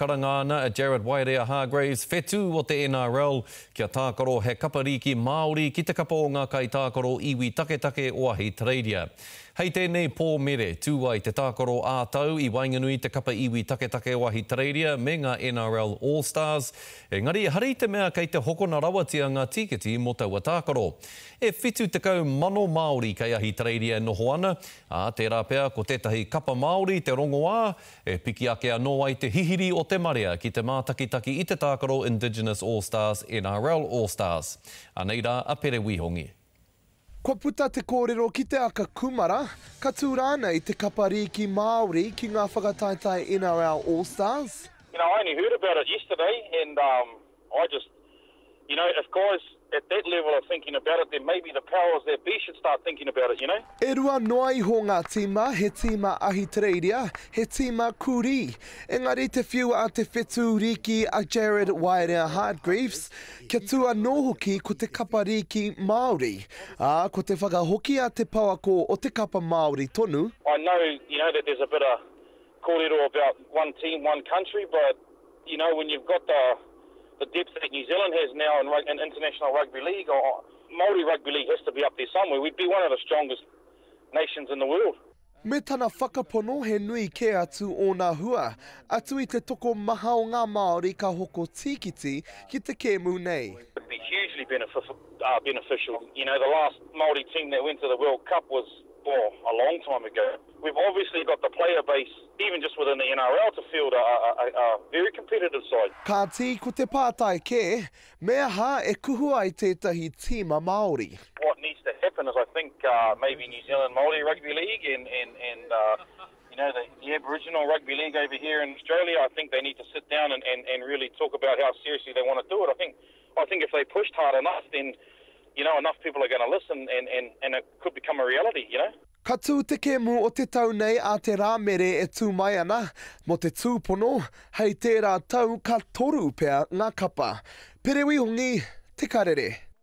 Karanga ana a Jarrod Waerea-Hargreaves, whetū o te NRL, ki a Tākaro he kapa rīki Māori ki te kapa o ngā kaitākaro iwi taketake o Ahitereiria. Hei tēnei pō mere, tū ai te tākaro ā-tau i waenganui te kapa iwi taketake o Ahitereiria me ngā NRL All Stars, engari hari te mea kei te hokona rawatia ngā tīkiti mō taua tākaro. E 70,000 Māori kei Ahitereiria e noho ana, ā, tērā pea ko tētahi kapa Māori te rongoā, E piki ake anō ai te hihiri o te marea ki te mātakitaki i te tākaro Indigenous All Stars, NRL All Stars. Anei rā a Pere Wihongi. Kua puta te kōrero ki te aka kūmara, ka tū rānei te kapa rīki Māori ki ngā whakataetae NRL All Stars? You know, I only heard about it yesterday and um, I just, you know, if guys at that level are thinking about it, then maybe the powers that be should start thinking about it, you know. E rua noa iho ngā tīma, he tīma Ahitereiria, he tīma Kurī. Engari te whiua a te whetū rīki a Jarrod Waerea Hargreaves, kia tū anō hoki ko te kapa rīki Māori, ā, ko te whakahoki a te pouako o te kapa Māori tonu. I know, you know, that there's a bit of kōrero about one team, one country, but. You know, when you've got the the depth that New Zealand has now in in international rugby league, or Māori rugby league has to be up there somewhere. We'd be one of the strongest nations in the world. Me tana whakapono he nui kē atu ōna hua, atu i te toko maha o ngā Māori ka hoko tīkiti ki te kēmu nei. It'd be hugely uh, beneficial. You know, the last Māori team that went to the World Cup was, well, a long time ago. We've obviously got the player base, even just within the NRL, to field a, a, a very competitive side. Ka tī ko te pātai kē, mea ha e kuhu ai tētahi tīma Māori. What needs to happen is I think uh, maybe New Zealand Māori Rugby League and, and, and uh, you know, the, the Aboriginal Rugby League over here in Australia, I think they need to sit down and, and, and really talk about how seriously they want to do it. I think, I think if they pushed hard enough, then you know, enough people are going to listen and, and, and it could become a reality, you know? Ka tū te kēmu o te tau nei a Te Rāmere e tū mai ana, mō te tūpono, hei tērā tau ka toru pea ngā kapa. Perewi Hongi, Te Karere.